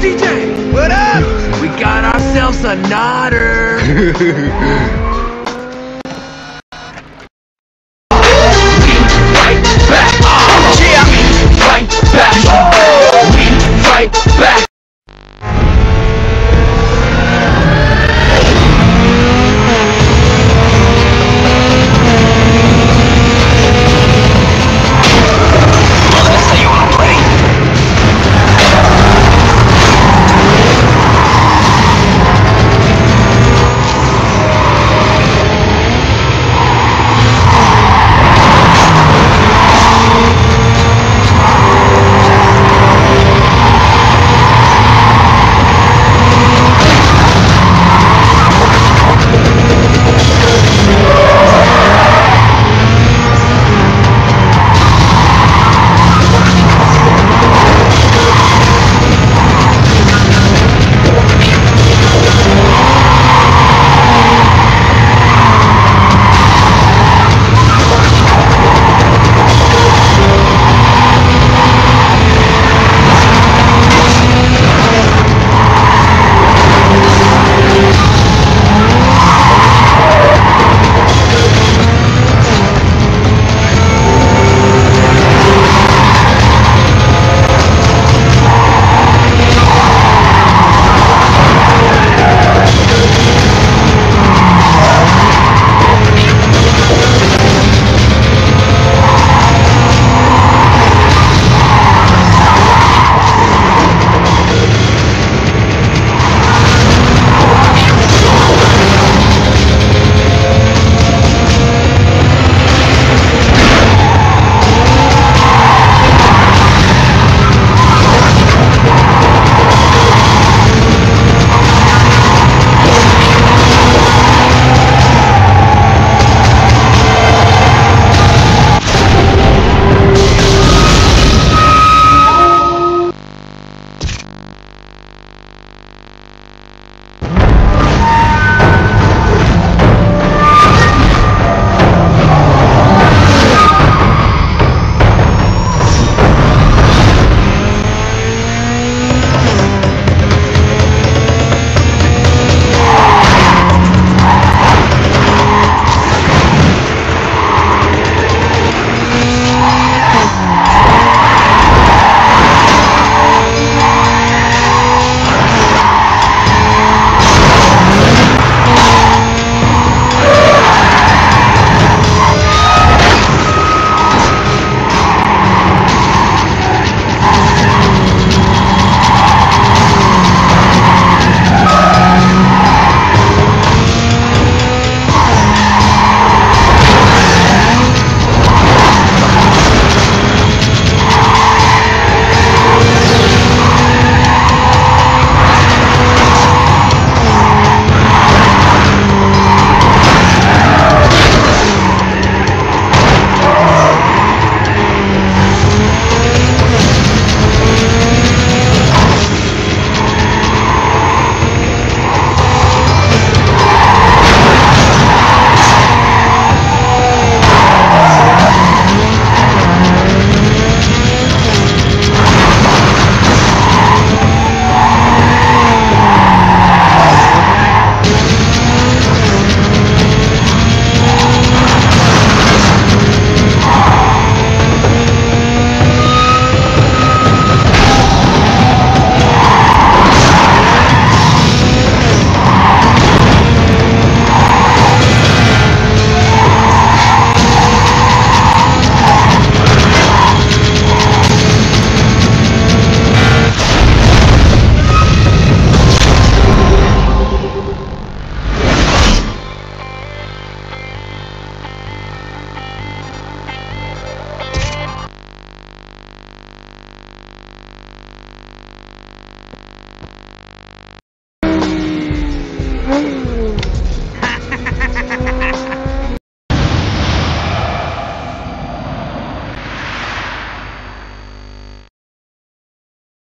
DJ! What up? We got ourselves a nodder.